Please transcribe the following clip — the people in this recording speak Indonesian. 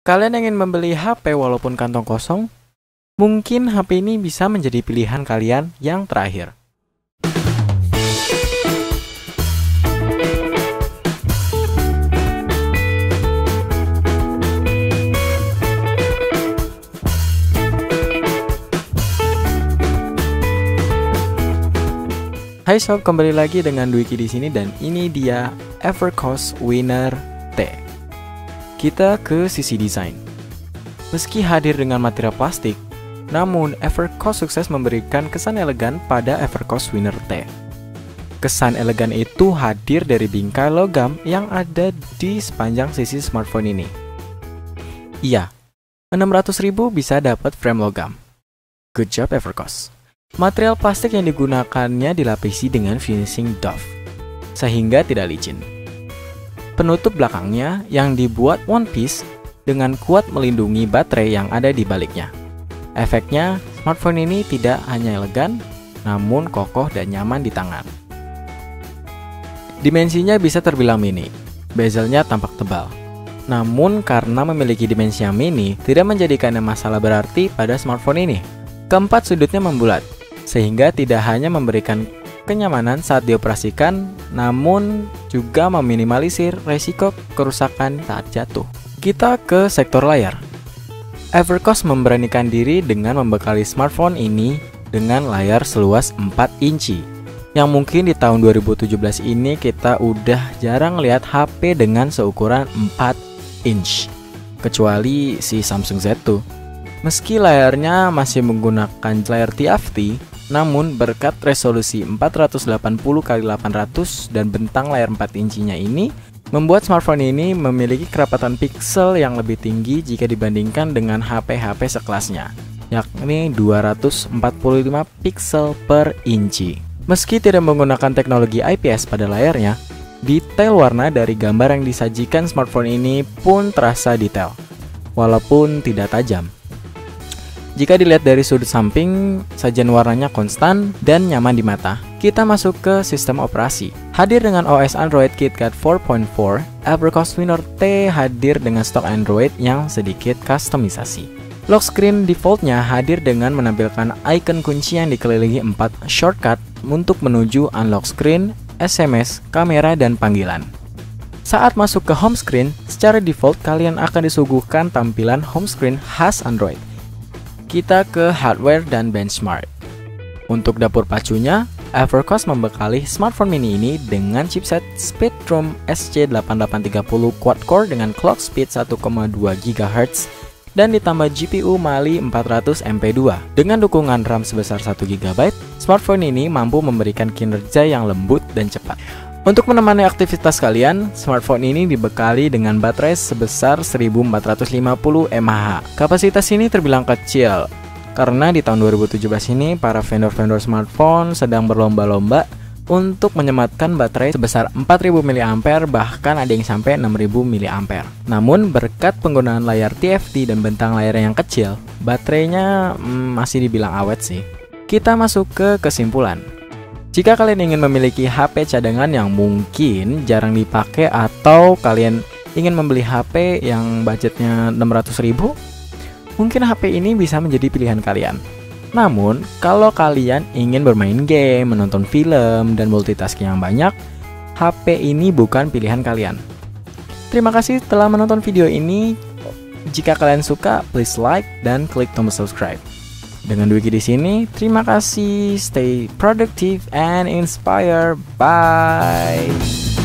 Kalian ingin membeli HP walaupun kantong kosong? Mungkin HP ini bisa menjadi pilihan kalian yang terakhir. Hai sob, kembali lagi dengan Dwiki di sini dan ini dia Evercost Winner T. Kita ke sisi desain. Meski hadir dengan material plastik, namun Evercost sukses memberikan kesan elegan pada Evercost Winner T. Kesan elegan itu hadir dari bingkai logam yang ada di sepanjang sisi smartphone ini. Iya, 600.000 bisa dapat frame logam. Good job Evercost. Material plastik yang digunakannya dilapisi dengan finishing doff, sehingga tidak licin. Penutup belakangnya yang dibuat one piece dengan kuat melindungi baterai yang ada di baliknya. Efeknya, smartphone ini tidak hanya elegan, namun kokoh dan nyaman di tangan. Dimensinya bisa terbilang mini, bezelnya tampak tebal. Namun karena memiliki dimensi yang mini, tidak menjadikannya masalah berarti pada smartphone ini. Keempat sudutnya membulat, sehingga tidak hanya memberikan kenyamanan saat dioperasikan, namun juga meminimalisir resiko kerusakan saat jatuh. Kita ke sektor layar. Evercost memberanikan diri dengan membekali smartphone ini dengan layar seluas 4 inci. Yang mungkin di tahun 2017 ini kita udah jarang lihat HP dengan seukuran 4 inch. Kecuali si Samsung Z2. Meski layarnya masih menggunakan layar TFT, namun berkat resolusi 480x800 dan bentang layar 4 incinya ini membuat smartphone ini memiliki kerapatan pixel yang lebih tinggi jika dibandingkan dengan HP-HP sekelasnya, yakni 245 pixel per inci. Meski tidak menggunakan teknologi IPS pada layarnya, detail warna dari gambar yang disajikan smartphone ini pun terasa detail, walaupun tidak tajam. Jika dilihat dari sudut samping, sajian warnanya konstan dan nyaman di mata. Kita masuk ke sistem operasi. Hadir dengan OS Android KitKat 4.4, Abracos Winner T hadir dengan stok Android yang sedikit kustomisasi. Lock screen defaultnya hadir dengan menampilkan icon kunci yang dikelilingi 4 shortcut untuk menuju unlock screen, SMS, kamera, dan panggilan. Saat masuk ke home screen, secara default kalian akan disuguhkan tampilan home screen khas Android kita ke hardware dan benchmark. Untuk dapur pacunya, Evercost membekali smartphone mini ini dengan chipset Spectrum SC8830 quad-core dengan clock speed 1,2 GHz dan ditambah GPU Mali 400 MP2. Dengan dukungan RAM sebesar 1 GB, smartphone ini mampu memberikan kinerja yang lembut dan cepat. Untuk menemani aktivitas kalian, smartphone ini dibekali dengan baterai sebesar 1450 mAh. Kapasitas ini terbilang kecil, karena di tahun 2017 ini para vendor-vendor smartphone sedang berlomba-lomba untuk menyematkan baterai sebesar 4000 mAh bahkan ada yang sampai 6000 mAh. Namun berkat penggunaan layar TFT dan bentang layar yang kecil, baterainya hmm, masih dibilang awet sih. Kita masuk ke kesimpulan. Jika kalian ingin memiliki HP cadangan yang mungkin jarang dipakai atau kalian ingin membeli HP yang budgetnya 600 ribu, mungkin HP ini bisa menjadi pilihan kalian. Namun, kalau kalian ingin bermain game, menonton film, dan multitasking yang banyak, HP ini bukan pilihan kalian. Terima kasih telah menonton video ini. Jika kalian suka, please like dan klik tombol subscribe. Dengan Dwiki di sini, terima kasih. Stay productive and inspire. Bye.